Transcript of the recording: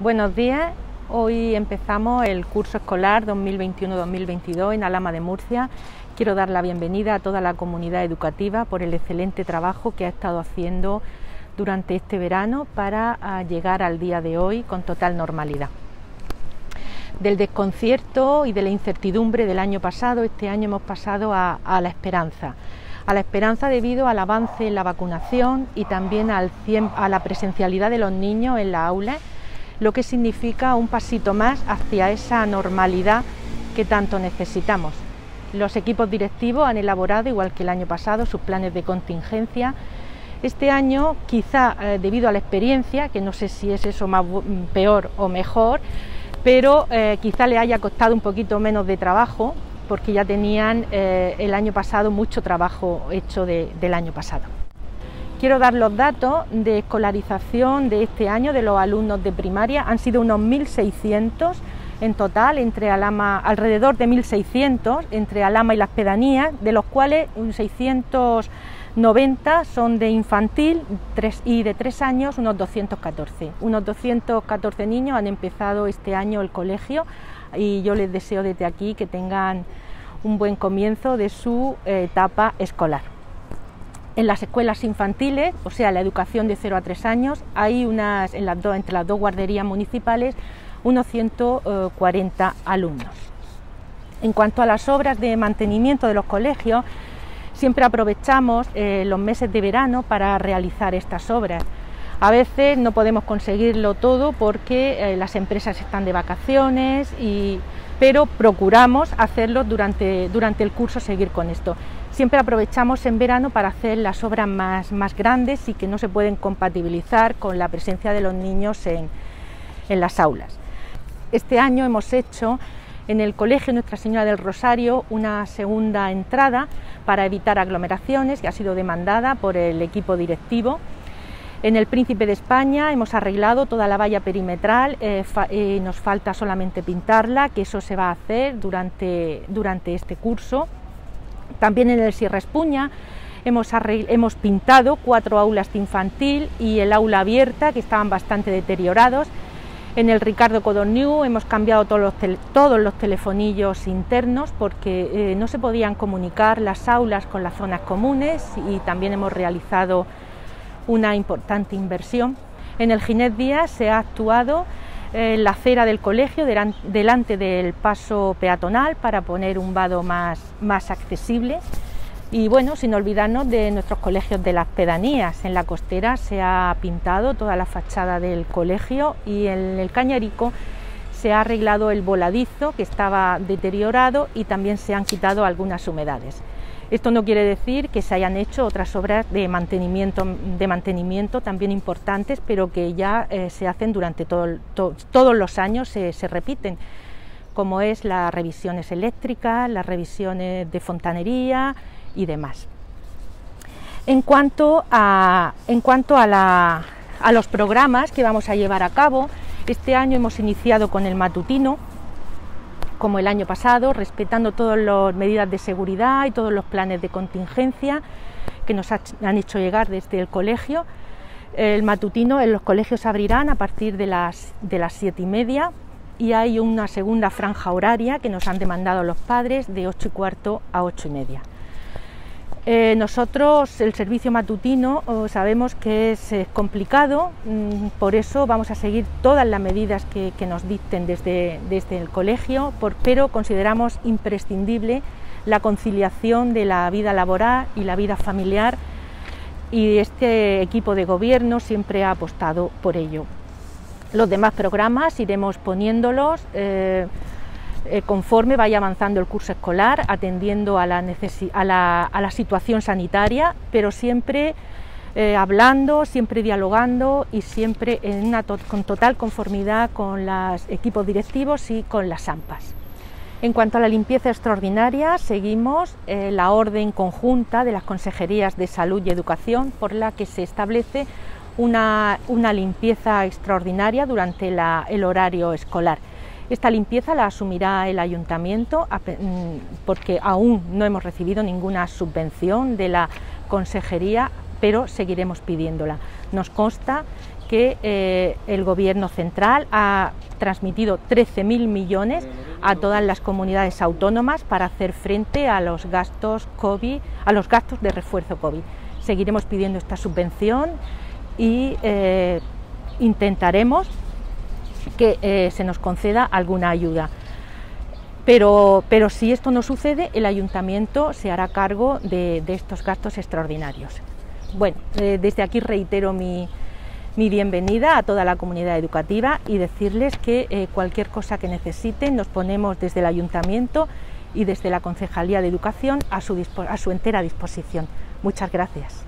Buenos días, hoy empezamos el curso escolar 2021-2022 en Alama de Murcia. Quiero dar la bienvenida a toda la comunidad educativa por el excelente trabajo que ha estado haciendo durante este verano para ah, llegar al día de hoy con total normalidad. Del desconcierto y de la incertidumbre del año pasado, este año hemos pasado a, la esperanza. A la esperanza debido al avance en la vacunación y también al, a la presencialidad de los niños en la aula lo que significa un pasito más hacia esa normalidad que tanto necesitamos. Los equipos directivos han elaborado, igual que el año pasado, sus planes de contingencia. Este año, quizá eh, debido a la experiencia, que no sé si es eso más peor o mejor, pero eh, quizá le haya costado un poquito menos de trabajo, porque ya tenían eh, el año pasado mucho trabajo hecho del año pasado. Quiero dar los datos de escolarización de este año de los alumnos de primaria. Han sido unos 1.600 en total, entre Alama, alrededor de 1.600 entre Alama y las pedanías, de los cuales un 690 son de infantil y de tres años unos 214. Unos 214 niños han empezado este año el colegio y yo les deseo desde aquí que tengan un buen comienzo de su eh, etapa escolar. En las escuelas infantiles, o sea, la educación de 0 a 3 años, hay unas, en las entre las dos guarderías municipales unos 140 alumnos. En cuanto a las obras de mantenimiento de los colegios, siempre aprovechamos eh, los meses de verano para realizar estas obras. A veces no podemos conseguirlo todo porque eh, las empresas están de vacaciones, pero procuramos hacerlo durante, durante el curso, seguir con esto. Siempre aprovechamos en verano para hacer las obras más, más grandes y que no se pueden compatibilizar con la presencia de los niños en, en las aulas. Este año hemos hecho en el Colegio Nuestra Señora del Rosario una segunda entrada para evitar aglomeraciones que ha sido demandada por el equipo directivo. En el Príncipe de España hemos arreglado toda la valla perimetral, eh, eh, nos falta solamente pintarla, que eso se va a hacer durante, durante este curso. También en el Sierra Espuña hemos, hemos pintado cuatro aulas de infantil y el aula abierta, que estaban bastante deteriorados. En el Ricardo Codorniu hemos cambiado todos los, todos los telefonillos internos porque eh, no se podían comunicar las aulas con las zonas comunes y también hemos realizado una importante inversión. En el Ginés Díaz se ha actuado en la acera del colegio delante del paso peatonal para poner un vado más, más accesible y bueno, sin olvidarnos de nuestros colegios de las pedanías. En la costera se ha pintado toda la fachada del colegio y en el Cañarico se ha arreglado el voladizo que estaba deteriorado y también se han quitado algunas humedades. Esto no quiere decir que se hayan hecho otras obras de mantenimiento, de mantenimiento también importantes, pero que ya eh, se hacen durante todos los años, se, repiten, como es las revisiones eléctricas, las revisiones de fontanería y demás. En cuanto a, en cuanto a los programas que vamos a llevar a cabo, este año hemos iniciado con el matutino, como el año pasado, respetando todas las medidas de seguridad y todos los planes de contingencia que nos han hecho llegar desde el colegio. El matutino en los colegios abrirán a partir de las, de las siete y media y hay una segunda franja horaria que nos han demandado los padres de ocho y cuarto a ocho y media. Eh, nosotros el servicio matutino sabemos que es complicado, mm, por eso vamos a seguir todas las medidas que, nos dicten desde, desde el colegio, pero consideramos imprescindible la conciliación de la vida laboral y la vida familiar y este equipo de gobierno siempre ha apostado por ello. Los demás programas iremos poniéndolos. Eh, eh, conforme vaya avanzando el curso escolar, atendiendo a la, situación sanitaria, pero siempre eh, hablando, siempre dialogando y siempre en una con total conformidad con los equipos directivos y con las AMPAs. En cuanto a la limpieza extraordinaria, seguimos eh, la orden conjunta de las Consejerías de Salud y Educación por la que se establece una, limpieza extraordinaria durante el horario escolar. Esta limpieza la asumirá el ayuntamiento mm, porque aún no hemos recibido ninguna subvención de la consejería pero seguiremos pidiéndola. Nos consta que eh, el Gobierno central ha transmitido 13.000 millones a todas las comunidades autónomas para hacer frente a los gastos COVID, a los gastos de refuerzo COVID. Seguiremos pidiendo esta subvención y eh, intentaremos que eh, se nos conceda alguna ayuda. Pero, pero, si esto no sucede, el ayuntamiento se hará cargo de, de estos gastos extraordinarios. Bueno, desde aquí reitero mi, mi bienvenida a toda la comunidad educativa y decirles que eh, cualquier cosa que necesiten nos ponemos desde el ayuntamiento y desde la Concejalía de Educación a su, a su entera disposición. Muchas gracias.